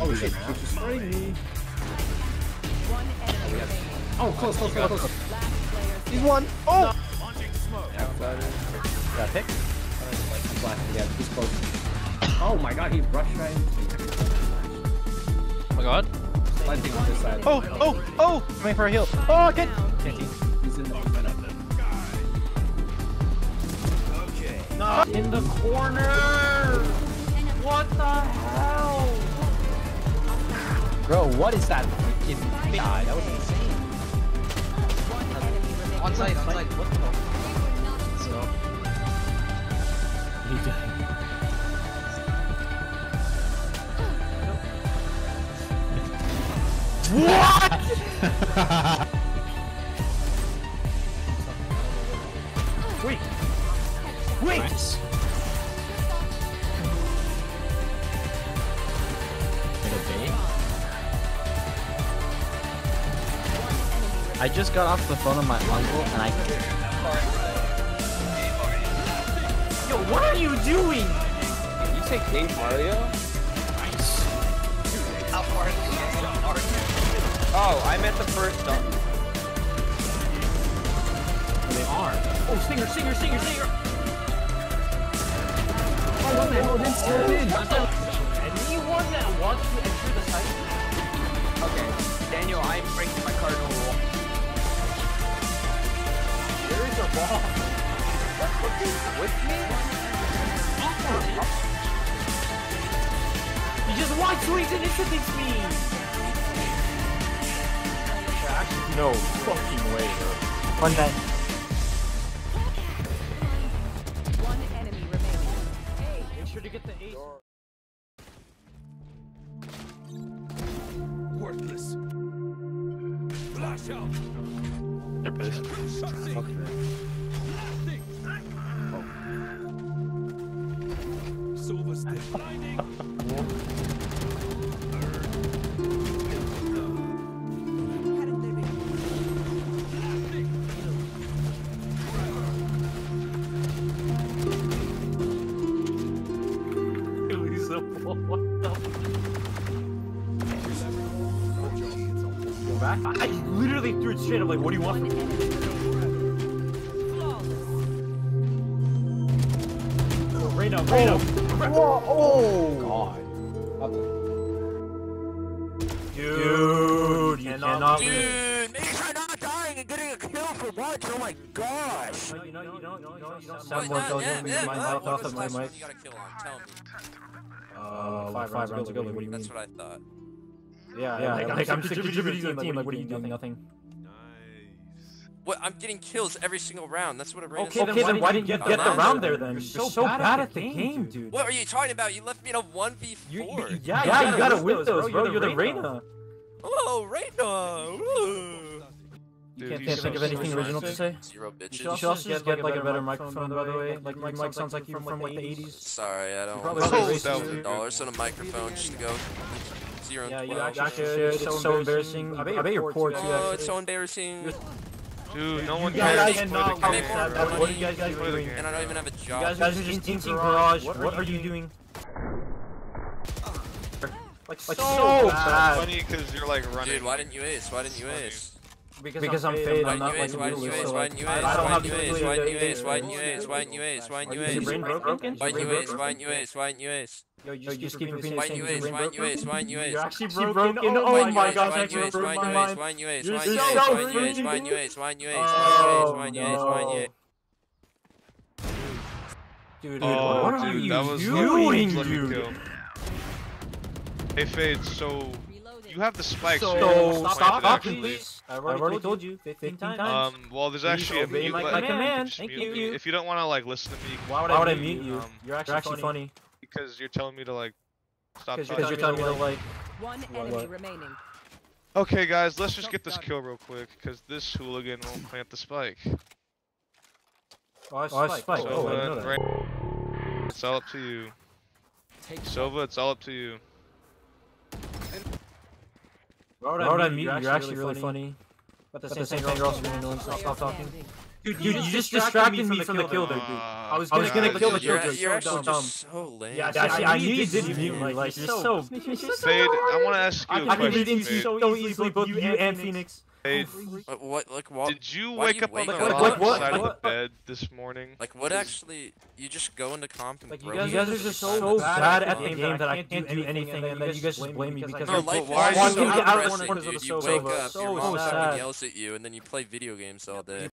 Oh shit, she's destroying me. One enemy remaining. Oh, close, close, close, close. He's one. Oh! Got a pick? I'm flashing again. He's close. Oh my god, he rushed right into me. Oh my god. Planting on this side. Oh! Oh! Oh! Coming for a heal. Oh, okay. Can't he? He's in the Not in the corner. What the hell? Bro, what is that freaking guy? That was insane. One enemy remaining. On site, on site. What the hell? He died. Wait. Wait. I just got off the phone with my uncle and I. Yo, what are you doing? You say King Mario? Oh, I meant the first dunk. They are. Oh, singer, singer, singer, singer. Oh, Anyone that wants to enter the site. Okay, Daniel, I'm breaking my cardinal rule. There is a ball. With me? You just watch who he's initiates me. No fucking way, bro. One day. One enemy remaining. Make sure to get the ace. Worthless. Flash out. They're pissed. Silver stick. Blinding. What the? Back. I literally threw it straight. I'm like, what do you want? One from me? enemy remaining. Flawless. Right now, right now. God. Dude, you cannot win. Dude, Nathan, I'm not dying and getting a kill for once. Oh my gosh. You know, you know, you know, you know, you know, Wait, sound no, more yeah, intelligent yeah, than my yeah, mouth what off was of the my last one mic. you got a kill on? Tell me. Uh, five, five rounds ago. Like, what do you mean? That's what I thought. Yeah, yeah. Like, like I'm just contributing to the team. Like, what are you doing? Nothing. What? I'm getting kills every single round. That's what a Okay, then why didn't you get the round there then? You're so bad at the game, dude. What are you talking about? You left me in a 1v4. You, you, yeah, yeah, you gotta win those, bro. You're the Reyna. Oh, Reyna! Ooh. You can't, can't think of anything original to say? Zero You bitches. should also just get like a better microphone, by the way. Like your mic sounds like you're from like the 80s. Sorry, I don't. probably want already to racist. dollars on a microphone just to go. Zero Yeah, you twelve. actually should. It's so embarrassing. I bet you're poor too. Oh, it's so embarrassing. Dude, no one You guys cares. cannot I win make What are you guys guys doing? And I don't even have a You job. guys are just in Team Garage. What are you doing? Like so bad. Funny because you're like running. Dude, why didn't you ace? Why didn't you ace? Because I'm fade. I'm didn't not you like ace? Why didn't you you. ace? Why didn't you ace? Why didn't you ace? Why didn't you ace? Why didn't you ace? Why didn't you ace? Why didn't you ace? Why didn't you ace? Why didn't you ace? Why didn't you ace? Yo, you just keep repeating Why the didn't same you ace? thing. Why didn't you ace? Why didn't you ace? You're actually broken. Oh Why my didn't you my ace? gosh, Why I didn't you actually ace? broke Why my didn't you ace? mind. Why didn't you ace? You're Why didn't you so ace? Why didn't you ace? freaking- Why didn't you ace? Why didn't you ace? Why didn't you ace? Why didn't you ace? Dude, Oh, what are you that was doing, dude? Hey Fade, so you have the spikes. So, you're stop plant it, talking, actually. please. I've already told you 15 times. Um, well, there's actually a obey mute my button. command. Thank you. If you don't want to like listen to me, Why would I mute you? Um, You're actually funny. Because you're telling me to like stop Because talking. you're telling me to like. One enemy what? remaining. Okay, guys, let's just get this kill real quick, because this hooligan won't plant the spike. Oh, I spike. So, Oh, I didn't oh, know that. right- it's all up to you. Silva, it's all up to you. Why would I mute you? You're actually really funny. But at the same thing, you're also being annoying. Stop, stop talking. Dude, you just distracted me from the kill there, dude. I was gonna alright, kill the You're, you're so actually dumb. just so lame. Yeah, see, I, knew you did mute me. Like, you're so. Fade, I want to ask you a I can read into Fade. so easily both you and Phoenix. Fade, What, what like what? did you wake you up on the up? wrong side of the bed this morning? Like what actually? You just go into comp and Like, you guys, you guys are just so bad at the game that I can't do anything, and then you guys just blame me because Bro, I life can't why get are you so depressing, corners of the dude? You wake up, your mom yells at you, and then you play video games all day.